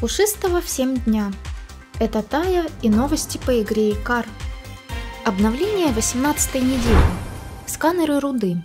Пушистого всем дня. Это Тая и новости по игре Икар. Обновление 18 недели. Сканеры руды.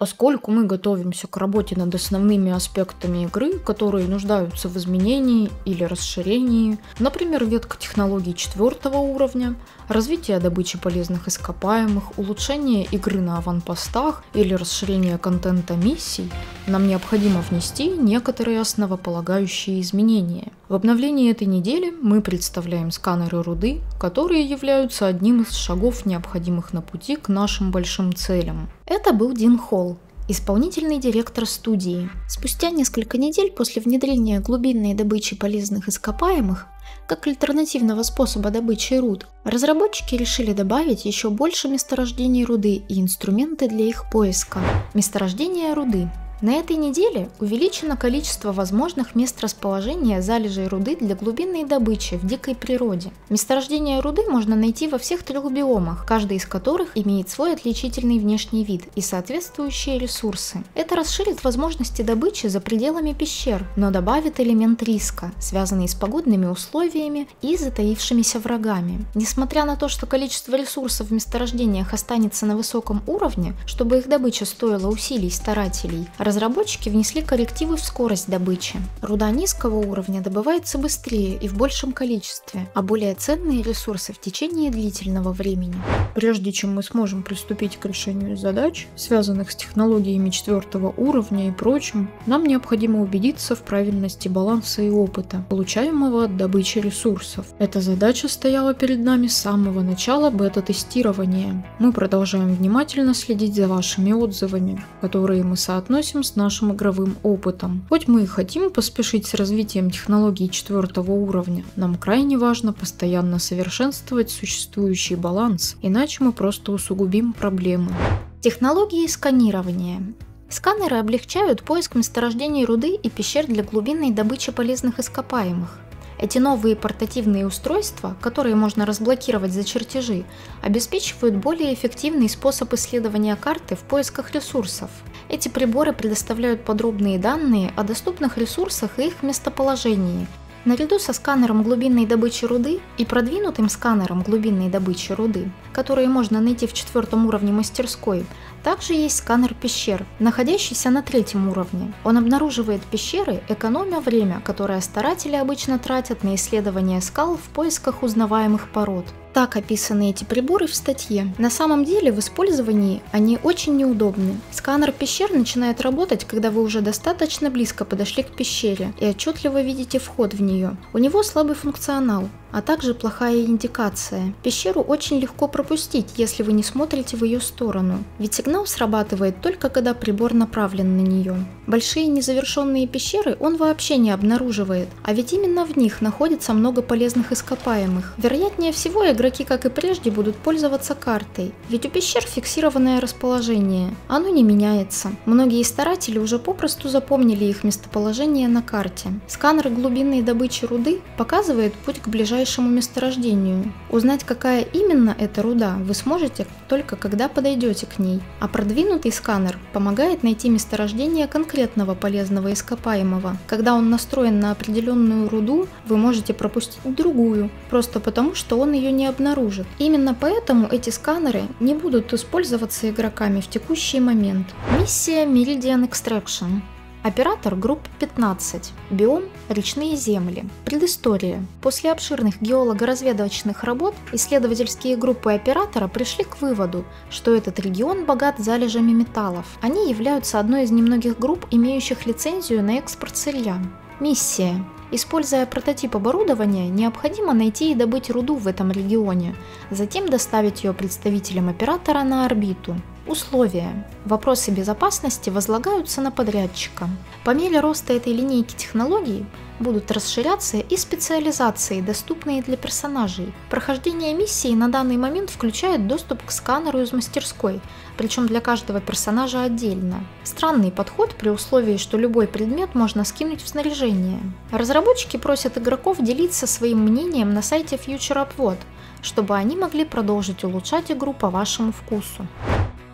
Поскольку мы готовимся к работе над основными аспектами игры, которые нуждаются в изменении или расширении, например, ветка технологий четвертого уровня, развитие добычи полезных ископаемых, улучшение игры на аванпостах или расширение контента миссий, нам необходимо внести некоторые основополагающие изменения. В обновлении этой недели мы представляем сканеры руды, которые являются одним из шагов, необходимых на пути к нашим большим целям. Это был Дин Холл, исполнительный директор студии. Спустя несколько недель после внедрения глубинной добычи полезных ископаемых, как альтернативного способа добычи руд, разработчики решили добавить еще больше месторождений руды и инструменты для их поиска. Месторождения руды на этой неделе увеличено количество возможных мест расположения залежей руды для глубинной добычи в дикой природе. Месторождения руды можно найти во всех трех биомах, каждый из которых имеет свой отличительный внешний вид и соответствующие ресурсы. Это расширит возможности добычи за пределами пещер, но добавит элемент риска, связанный с погодными условиями и затаившимися врагами. Несмотря на то, что количество ресурсов в месторождениях останется на высоком уровне, чтобы их добыча стоила усилий старателей, разработчики внесли коррективы в скорость добычи. Руда низкого уровня добывается быстрее и в большем количестве, а более ценные ресурсы в течение длительного времени. Прежде чем мы сможем приступить к решению задач, связанных с технологиями четвертого уровня и прочим, нам необходимо убедиться в правильности баланса и опыта, получаемого от добычи ресурсов. Эта задача стояла перед нами с самого начала бета-тестирования. Мы продолжаем внимательно следить за вашими отзывами, которые мы соотносим с нашим игровым опытом. Хоть мы и хотим поспешить с развитием технологий четвертого уровня, нам крайне важно постоянно совершенствовать существующий баланс, иначе мы просто усугубим проблемы. Технологии сканирования. Сканеры облегчают поиск месторождений руды и пещер для глубинной добычи полезных ископаемых. Эти новые портативные устройства, которые можно разблокировать за чертежи, обеспечивают более эффективный способ исследования карты в поисках ресурсов. Эти приборы предоставляют подробные данные о доступных ресурсах и их местоположении, Наряду со сканером глубинной добычи руды и продвинутым сканером глубинной добычи руды, которые можно найти в четвертом уровне мастерской, также есть сканер пещер, находящийся на третьем уровне. Он обнаруживает пещеры, экономя время, которое старатели обычно тратят на исследование скал в поисках узнаваемых пород. Так описаны эти приборы в статье. На самом деле в использовании они очень неудобны. Сканер пещер начинает работать, когда вы уже достаточно близко подошли к пещере и отчетливо видите вход в нее. У него слабый функционал, а также плохая индикация. Пещеру очень легко пропустить, если вы не смотрите в ее сторону, ведь сигнал срабатывает только когда прибор направлен на нее. Большие незавершенные пещеры он вообще не обнаруживает, а ведь именно в них находится много полезных ископаемых. Вероятнее всего, игроки, как и прежде, будут пользоваться картой, ведь у пещер фиксированное расположение, оно не меняется. Многие старатели уже попросту запомнили их местоположение на карте. Сканер глубинной добычи руды показывает путь к ближайшему ближайшему месторождению. Узнать, какая именно эта руда, вы сможете только когда подойдете к ней, а продвинутый сканер помогает найти месторождение конкретного полезного ископаемого. Когда он настроен на определенную руду, вы можете пропустить другую, просто потому что он ее не обнаружит. Именно поэтому эти сканеры не будут использоваться игроками в текущий момент. Миссия Meridian Extraction Оператор группы 15. Биом – речные земли. Предыстория. После обширных геолого-разведывательных работ исследовательские группы оператора пришли к выводу, что этот регион богат залежами металлов. Они являются одной из немногих групп, имеющих лицензию на экспорт сырья. Миссия. Используя прототип оборудования, необходимо найти и добыть руду в этом регионе, затем доставить ее представителям оператора на орбиту. Условия. Вопросы безопасности возлагаются на подрядчика. По мере роста этой линейки технологий будут расширяться и специализации, доступные для персонажей. Прохождение миссии на данный момент включает доступ к сканеру из мастерской, причем для каждого персонажа отдельно. Странный подход при условии, что любой предмет можно скинуть в снаряжение. Разработчики просят игроков делиться своим мнением на сайте Future Upvote, чтобы они могли продолжить улучшать игру по вашему вкусу.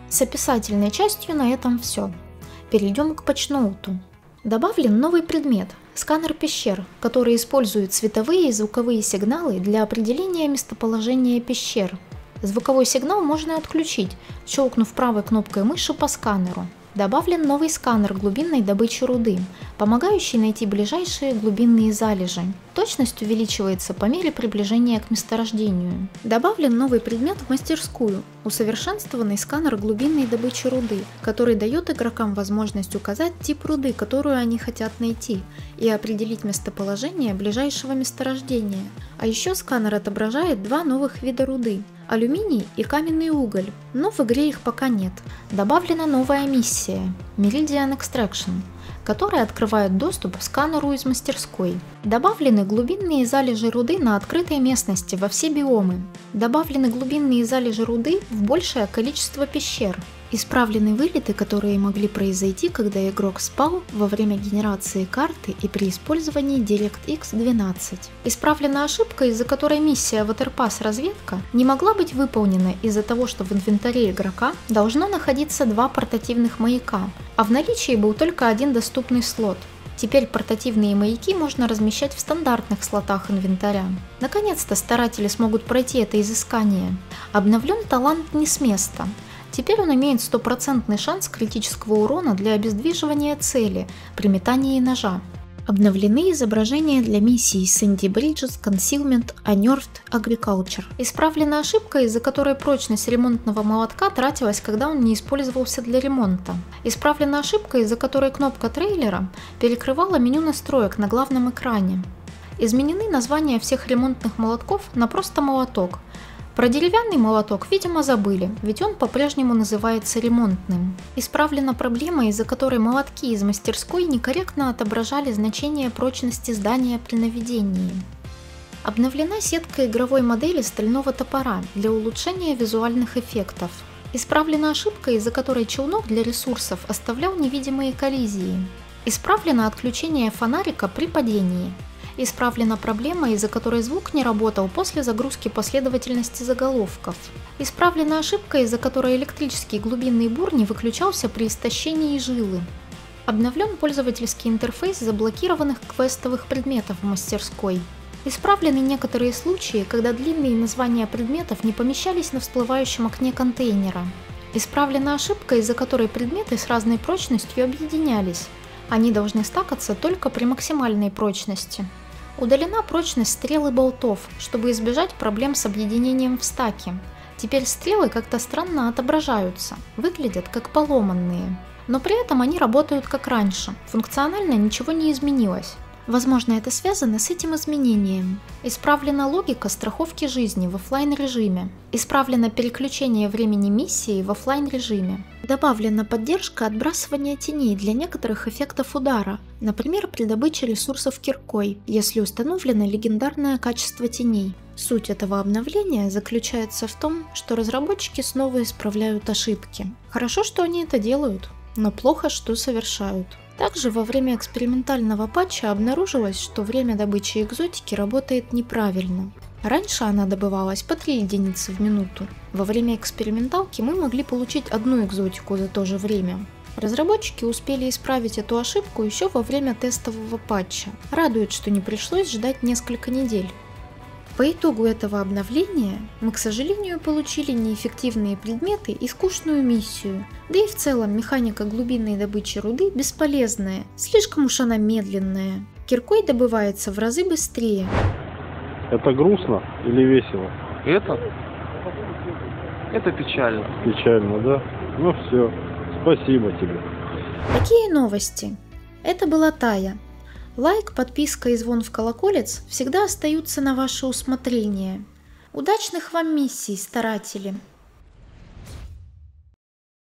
С описательной частью на этом все. Перейдем к патчноуту. Добавлен новый предмет – сканер пещер, который использует цветовые и звуковые сигналы для определения местоположения пещер. Звуковой сигнал можно отключить, щелкнув правой кнопкой мыши по сканеру. Добавлен новый сканер глубинной добычи руды, помогающий найти ближайшие глубинные залежи. Точность увеличивается по мере приближения к месторождению. Добавлен новый предмет в мастерскую – усовершенствованный сканер глубинной добычи руды, который дает игрокам возможность указать тип руды, которую они хотят найти, и определить местоположение ближайшего месторождения. А еще сканер отображает два новых вида руды алюминий и каменный уголь, но в игре их пока нет. Добавлена новая миссия – Meridian Extraction, которая открывает доступ к сканеру из мастерской. Добавлены глубинные залежи руды на открытой местности во все биомы. Добавлены глубинные залежи руды в большее количество пещер – Исправлены вылеты, которые могли произойти, когда игрок спал во время генерации карты и при использовании DirectX 12. Исправлена ошибка, из-за которой миссия Waterpass разведка не могла быть выполнена из-за того, что в инвентаре игрока должно находиться два портативных маяка, а в наличии был только один доступный слот. Теперь портативные маяки можно размещать в стандартных слотах инвентаря. Наконец-то старатели смогут пройти это изыскание. Обновлен талант не с места. Теперь он имеет стопроцентный шанс критического урона для обездвиживания цели при метании ножа. Обновлены изображения для миссии Sandy Bridges Concealment Unearthed Agriculture. Исправлена ошибка, из-за которой прочность ремонтного молотка тратилась, когда он не использовался для ремонта. Исправлена ошибка, из-за которой кнопка трейлера перекрывала меню настроек на главном экране. Изменены названия всех ремонтных молотков на просто молоток, про деревянный молоток, видимо, забыли, ведь он по-прежнему называется ремонтным. Исправлена проблема, из-за которой молотки из мастерской некорректно отображали значение прочности здания при наведении. Обновлена сетка игровой модели стального топора для улучшения визуальных эффектов. Исправлена ошибка, из-за которой челнок для ресурсов оставлял невидимые коллизии. Исправлено отключение фонарика при падении. Исправлена проблема, из-за которой звук не работал после загрузки последовательности заголовков. Исправлена ошибка, из-за которой электрический глубинный бур не выключался при истощении жилы. Обновлен пользовательский интерфейс заблокированных квестовых предметов в мастерской. Исправлены некоторые случаи, когда длинные названия предметов не помещались на всплывающем окне контейнера. Исправлена ошибка, из-за которой предметы с разной прочностью объединялись. Они должны стакаться только при максимальной прочности. Удалена прочность стрел и болтов, чтобы избежать проблем с объединением в стаке. Теперь стрелы как-то странно отображаются, выглядят как поломанные. Но при этом они работают как раньше, функционально ничего не изменилось. Возможно, это связано с этим изменением. Исправлена логика страховки жизни в офлайн режиме. Исправлено переключение времени миссии в офлайн режиме. Добавлена поддержка отбрасывания теней для некоторых эффектов удара, например, при добыче ресурсов киркой, если установлено легендарное качество теней. Суть этого обновления заключается в том, что разработчики снова исправляют ошибки. Хорошо, что они это делают, но плохо, что совершают. Также во время экспериментального патча обнаружилось, что время добычи экзотики работает неправильно. Раньше она добывалась по 3 единицы в минуту. Во время эксперименталки мы могли получить одну экзотику за то же время. Разработчики успели исправить эту ошибку еще во время тестового патча. Радует, что не пришлось ждать несколько недель. По итогу этого обновления мы, к сожалению, получили неэффективные предметы и скучную миссию, да и в целом механика глубинной добычи руды бесполезная, слишком уж она медленная. Киркой добывается в разы быстрее. Это грустно или весело? Это? Это печально. Печально, да? Ну все, спасибо тебе. Такие новости. Это была Тая, Лайк, подписка и звон в колоколец всегда остаются на ваше усмотрение. Удачных вам миссий, старатели!